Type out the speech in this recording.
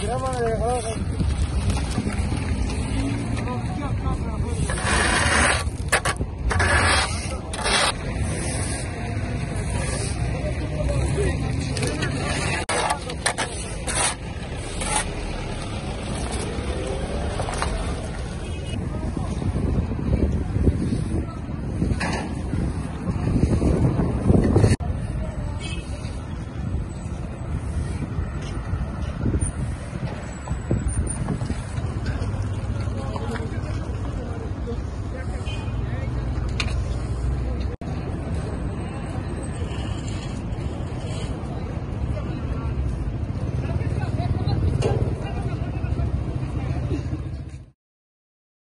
Grábame,